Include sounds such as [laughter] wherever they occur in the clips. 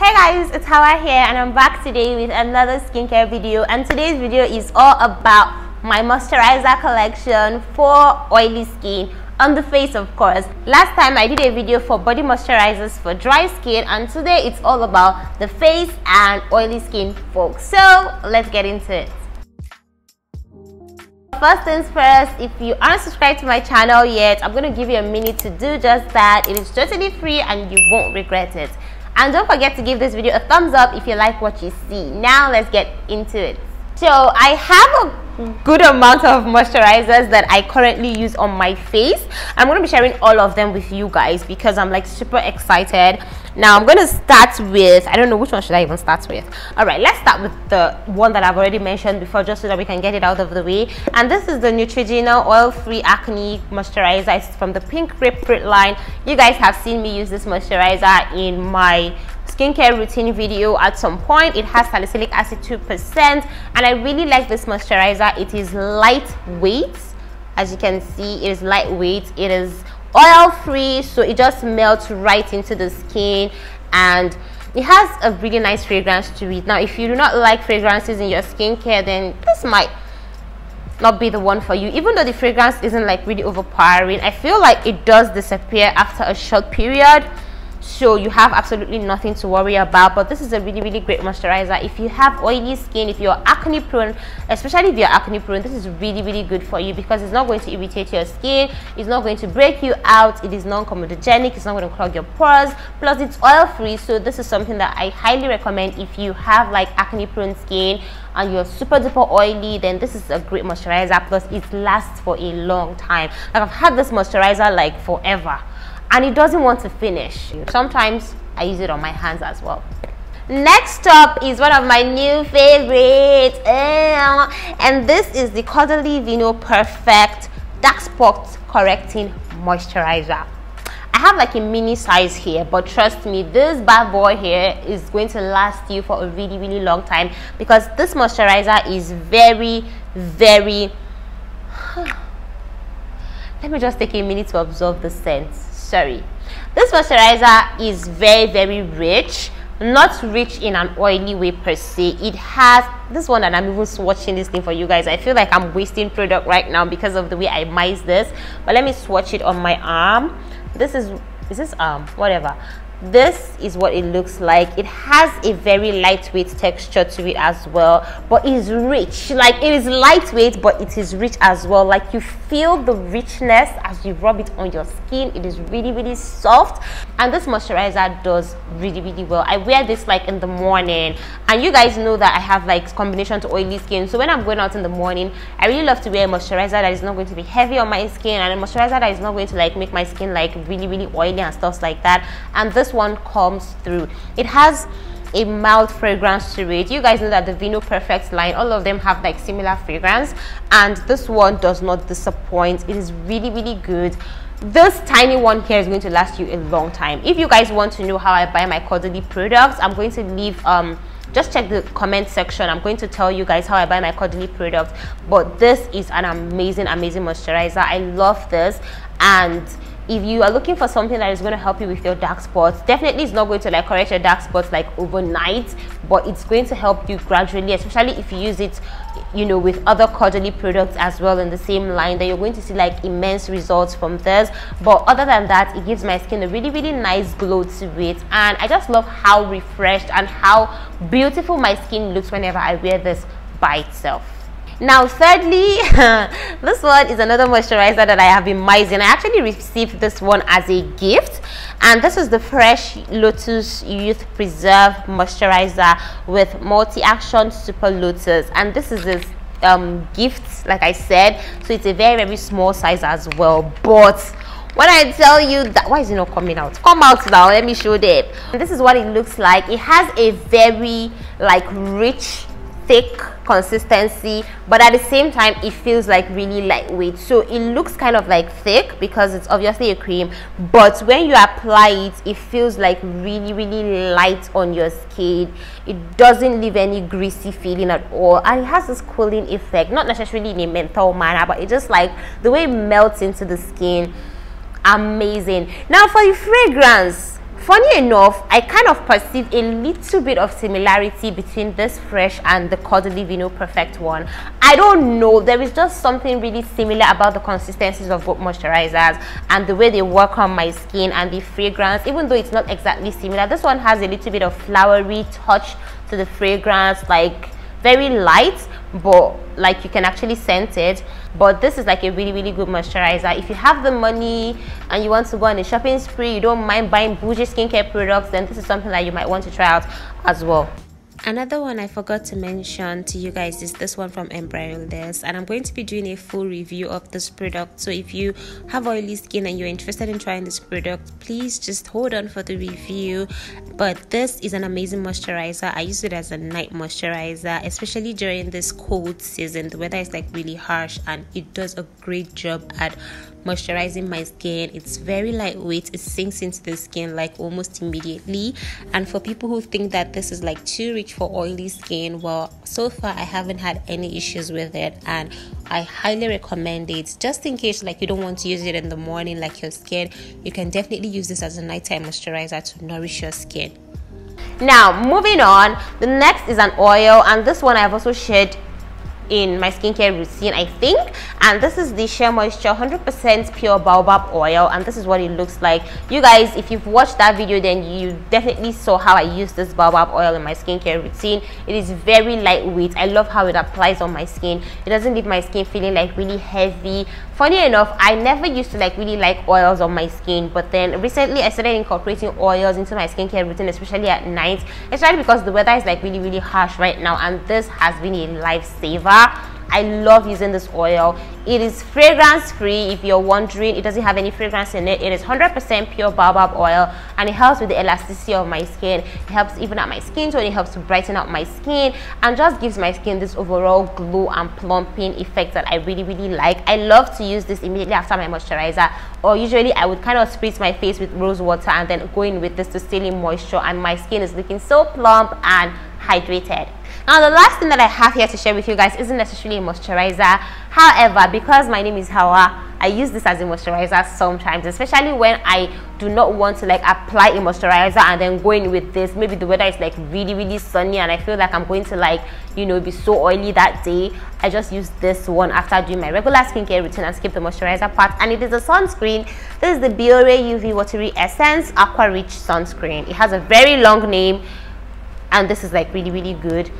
Hey guys, it's Hawwa here and I'm back today with another skincare video. And today's video is all about my moisturizer collection for oily skin. On the face of course. Last time i did a video for body moisturizers for dry skin. And today it's all about the face and oily skin folks. So let's get into it. First things first if you aren't subscribed to my channel yet i'm going to give you a minute to do just that. It is totally free and you won't regret it and don't forget to give this video a thumbs up if you like what you see now let's get into it so i have a good amount of moisturizers that I currently use on my face. I'm going to be sharing all of them with you guys because I'm like super excited. Now I'm going to start with, I don't know which one should I even start with. All right, let's start with the one that I've already mentioned before just so that we can get it out of the way. And this is the Neutrogena Oil-Free Acne Moisturizer. It's from the Pink Grapefruit line. You guys have seen me use this moisturizer in my skincare routine video at some point it has salicylic acid 2% and I really like this moisturizer it is lightweight as you can see it is lightweight it is oil free so it just melts right into the skin and it has a really nice fragrance to it. Now if you do not like fragrances in your skincare then this might not be the one for you. Even though the fragrance isn't like really overpowering i feel like it does disappear after a short period so you have absolutely nothing to worry about but this is a really really great moisturizer. If you have oily skin if you're acne prone especially if you're acne prone this is really really good for you because it's not going to irritate your skin it's not going to break you out it is non-comedogenic it's not going to clog your pores plus it's oil free so this is something that i highly recommend. If you have like acne prone skin and you're super duper oily then this is a great moisturizer plus it lasts for a long time. Like i've had this moisturizer like forever and it doesn't want to finish. Sometimes I use it on my hands as well. Next up is one of my new favorites uh, and this is the Caudalie Vinoperfect Dark Spot Correcting Moisturizer. I have like a mini size here but trust me this bad boy here is going to last you for a really really long time because this moisturizer is very very [sighs] let me just take a minute to absorb the scent sorry. This moisturizer is very very rich not rich in an oily way per se. It has this one and i'm even swatching this thing for you guys i feel like i'm wasting product right now because of the way i mice this but let me swatch it on my arm. This is is this arm? Whatever this is what it looks like. It has a very lightweight texture to it as well but it's rich. Like it is lightweight but it is rich as well. Like you feel the richness as you rub it on your skin. It is really really soft. And this moisturizer does really really well. I wear this like in the morning. And you guys know that i have like combination to oily skin. So when i'm going out in the morning i really love to wear a moisturizer that is not going to be heavy on my skin and a moisturizer that is not going to like make my skin like really really oily and stuff like that. And this one comes through. It has a mild fragrance to it. You guys know that the Vinoperfect line all of them have like similar fragrance and this one does not disappoint. It is really really good. This tiny one here is going to last you a long time. If you guys want to know how i buy my Caudalie products i'm going to leave um just check the comment section. I'm going to tell you guys how i buy my Caudalie products but this is an amazing amazing moisturizer. I love this and if you are looking for something that is going to help you with your dark spots definitely it's not going to like correct your dark spots like overnight but it's going to help you gradually especially if you use it you know with other Caudalie products as well in the same line that you're going to see like immense results from this. But other than that it gives my skin a really really nice glow to it and i just love how refreshed and how beautiful my skin looks whenever i wear this by itself now thirdly [laughs] this one is another moisturizer that i have been mising i actually received this one as a gift and this is the fresh lotus youth preserve moisturizer with multi-action super lotus and this is this um gift like i said so it's a very very small size as well but when I tell you that, why is it not coming out? Come out now, let me show them. This is what it looks like. It has a very like rich thick consistency but at the same time it feels like really lightweight. So it looks kind of like thick because it's obviously a cream but when you apply it it feels like really really light on your skin. It doesn't leave any greasy feeling at all. And it has this cooling effect not necessarily in a menthol manner but it just like the way it melts into the skin amazing. Now for the fragrance funny enough i kind of perceive a little bit of similarity between this fresh and the Caudalie Vinoperfect one. I don't know. There is just something really similar about the consistencies of both moisturizers and the way they work on my skin and the fragrance even though it's not exactly similar. This one has a little bit of flowery touch to the fragrance like very light but like you can actually scent it. But this is like a really really good moisturizer. If you have the money and you want to go on a shopping spree you don't mind buying bougie skincare products then this is something that you might want to try out as well Another one I forgot to mention to you guys is this one from Embryolisse and I'm going to be doing a full review of this product. So if you have oily skin and you're interested in trying this product please just hold on for the review. But this is an amazing moisturizer. I use it as a night moisturizer especially during this cold season. The weather is like really harsh and it does a great job at moisturizing my skin. It's very lightweight. It sinks into the skin like almost immediately. And for people who think that this is like too rich for oily skin well so far i haven't had any issues with it. And i highly recommend it. Just in case like you don't want to use it in the morning like your skin you can definitely use this as a nighttime moisturizer to nourish your skin. Now moving on. The next is an oil. And this one i've also shared in my skincare routine i think. And this is the Shea Moisture 100% pure baobab oil. And this is what it looks like. You guys if you've watched that video then you definitely saw how i use this baobab oil in my skincare routine. It is very lightweight. I love how it applies on my skin. It doesn't leave my skin feeling like really heavy funny enough i never used to like really like oils on my skin but then recently i started incorporating oils into my skincare routine especially at night especially because the weather is like really really harsh right now and this has been a lifesaver I love using this oil. It is fragrance free if you're wondering. It doesn't have any fragrance in it. It is 100% pure baobab oil and it helps with the elasticity of my skin. It helps even out my skin tone. It helps to brighten up my skin and just gives my skin this overall glow and plumping effect that I really really like. I love to use this immediately after my moisturizer or usually I would kind of spritz my face with rose water and then go in with this to seal in moisture and my skin is looking so plump and hydrated. Now the last thing that I have here to share with you guys isn't necessarily a moisturizer. However, because my name is Hawwa, I use this as a moisturizer sometimes, especially when I do not want to like apply a moisturizer and then go in with this. Maybe the weather is like really, really sunny and I feel like I'm going to like, you know, be so oily that day. I just use this one after doing my regular skincare routine and skip the moisturizer part. And it is a sunscreen. This is the Biore UV Watery Essence Aqua Rich Sunscreen. It has a very long name and this is like really, really good.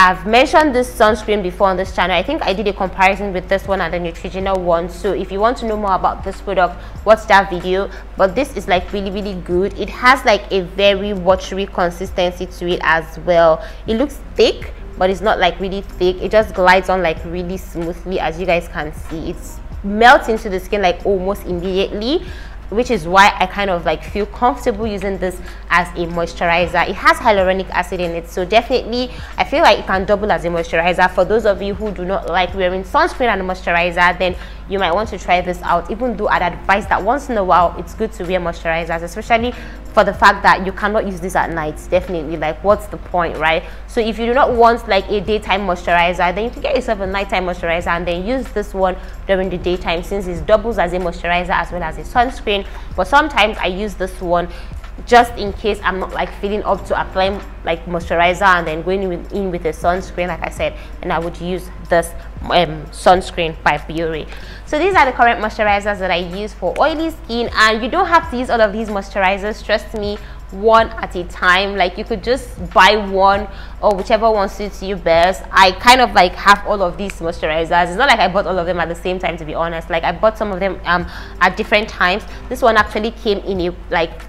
I've mentioned this sunscreen before on this channel. I think I did a comparison with this one and the Neutrogena one. So if you want to know more about this product, watch that video. But this is like really, really good. It has like a very watery consistency to it as well. It looks thick, but it's not like really thick. It just glides on like really smoothly as you guys can see. It's melts into the skin like almost immediately which is why I kind of like feel comfortable using this as a moisturizer. It has hyaluronic acid in it, so definitely I feel like it can double as a moisturizer. For those of you who do not like wearing sunscreen and moisturizer, then you might want to try this out. Even though i'd advise that once in a while it's good to wear moisturizers especially for the fact that you cannot use this at night. Definitely like what's the point right? So if you do not want like a daytime moisturizer then you can get yourself a nighttime moisturizer and then use this one during the daytime since it doubles as a moisturizer as well as a sunscreen. But sometimes i use this one just in case I'm not like feeling up to applying like moisturizer and then going in with, with a sunscreen like I said and I would use this um, sunscreen by Biore. So these are the current moisturizers that I use for oily skin and you don't have to use all of these moisturizers trust me one at a time. Like you could just buy one or whichever one suits you best. I kind of like have all of these moisturizers. It's not like i bought all of them at the same time to be honest. Like i bought some of them um at different times. This one actually came in a like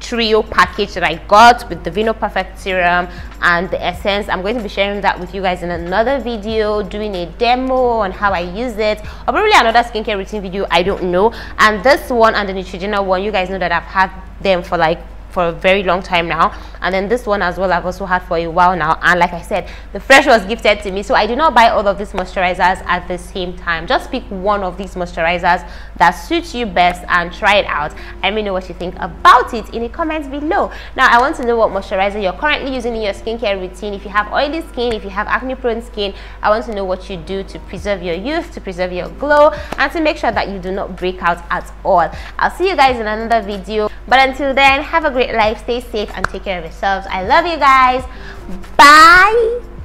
trio package that I got with the Vinoperfect Serum and the Essence. I'm going to be sharing that with you guys in another video, doing a demo on how I use it, or probably another skincare routine video, I don't know. And this one and the Neutrogena one, you guys know that I've had them for like for a very long time now and then this one as well I've also had for a while now. And like I said the fresh was gifted to me. So I do not buy all of these moisturizers at the same time. Just pick one of these moisturizers that suits you best and try it out. Let me know what you think about it in the comments below. Now I want to know what moisturizer you're currently using in your skincare routine. If you have oily skin if you have acne prone skin I want to know what you do to preserve your youth to preserve your glow and to make sure that you do not break out at all. I'll see you guys in another video. But until then have a great life. Stay safe and take care of yourselves I love you guys. Bye